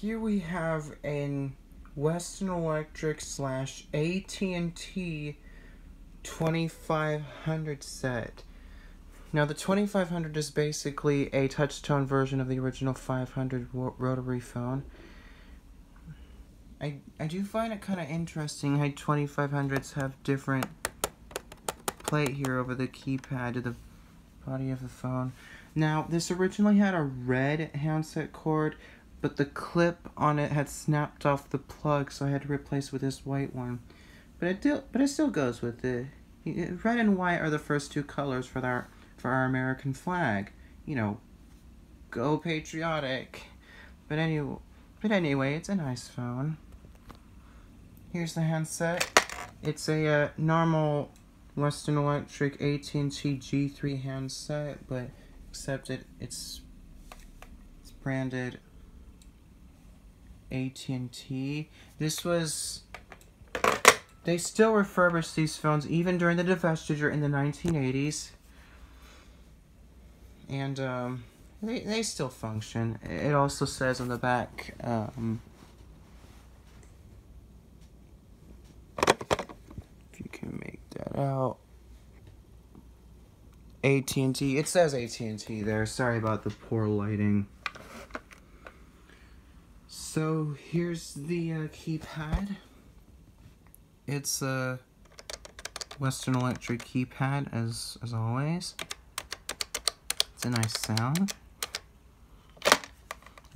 here we have an Western Electric slash AT&T 2500 set. Now the 2500 is basically a touch-tone version of the original 500 rotary phone. I, I do find it kind of interesting how 2500s have different plate here over the keypad to the body of the phone. Now, this originally had a red handset cord, but the clip on it had snapped off the plug, so I had to replace with this white one. But it, do, but it still goes with it. Red and white are the first two colors for our, for our American flag. You know, go patriotic. But anyway, but anyway, it's a nice phone. Here's the handset. It's a uh, normal Western Electric AT&T G3 handset, but except it it's it's branded AT&T. This was they still refurbish these phones even during the divestiture in the 1980s. And um, they, they still function. It also says on the back um, if you can make that out AT&T. It says AT&T there. Sorry about the poor lighting. So here's the uh, keypad. It's a Western Electric keypad as as always. It's a nice sound.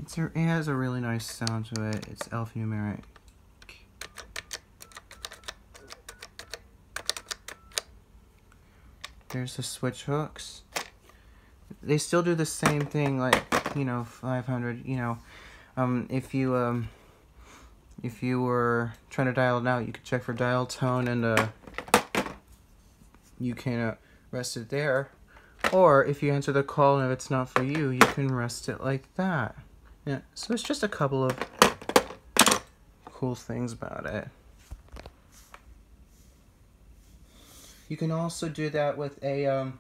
It's a, it has a really nice sound to it. It's alphanumeric. There's the switch hooks. They still do the same thing, like, you know, 500, you know, um, if you, um, if you were trying to dial it out, you could check for dial tone and, uh, you can, uh, rest it there. Or, if you answer the call and if it's not for you, you can rest it like that. Yeah, so it's just a couple of cool things about it. You can also do that with a um,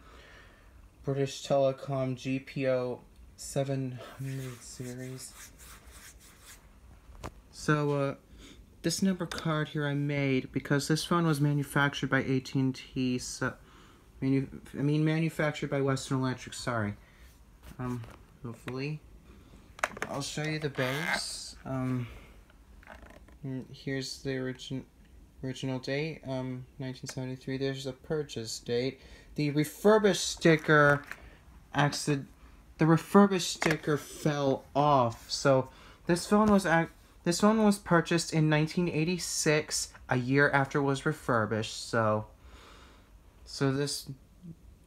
British Telecom GPO 700 series. So, uh, this number card here I made because this phone was manufactured by AT&T, so, manu I mean manufactured by Western Electric, sorry. Um, hopefully. I'll show you the base. Um, here's the original Original date, um, 1973. There's a purchase date. The refurbished sticker, accident. The refurbished sticker fell off. So this phone was ac this one was purchased in 1986, a year after it was refurbished. So, so this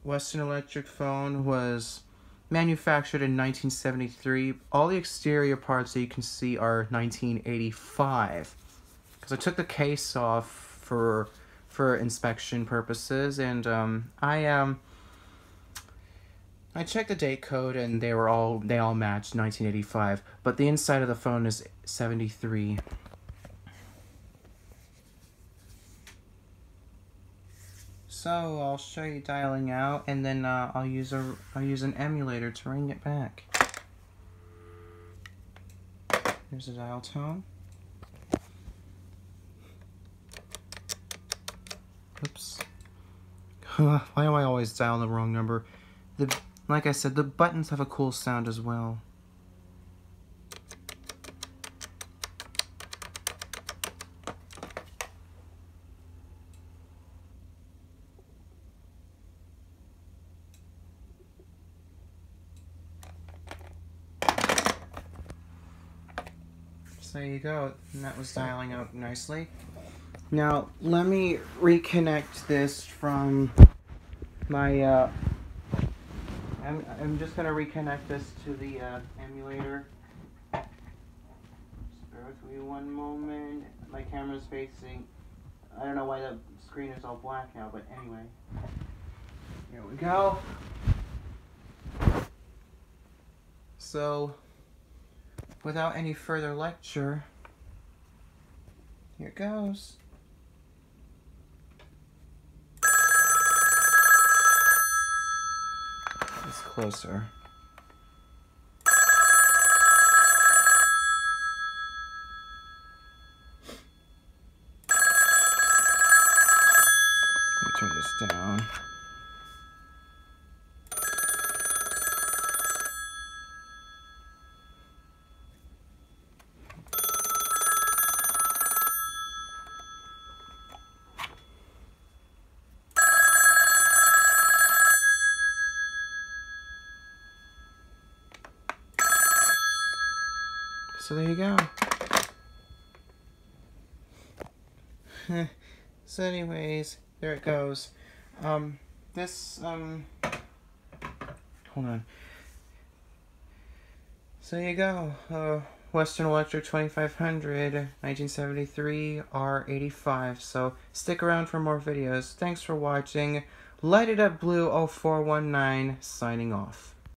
Western Electric phone was manufactured in 1973. All the exterior parts that you can see are 1985 because I took the case off for for inspection purposes, and um, I um I checked the date code, and they were all they all matched 1985, but the inside of the phone is 73. So I'll show you dialing out, and then uh, I'll use a I'll use an emulator to ring it back. Here's a dial tone. Oops. Why do I always dial the wrong number? The Like I said, the buttons have a cool sound as well. There you go, and that was dialing out nicely. Now, let me reconnect this from my, uh, I'm, I'm just going to reconnect this to the uh, emulator. Just bear with me one moment. My camera's facing, I don't know why the screen is all black now, but anyway. Here we go. So, without any further lecture, here it goes. It's closer. Let me turn this down. So there you go. so anyways, there it goes. Um, this, um, hold on. So there you go. Uh, Western Electric 2500, 1973, R85. So stick around for more videos. Thanks for watching. Light It Up Blue 0419 signing off.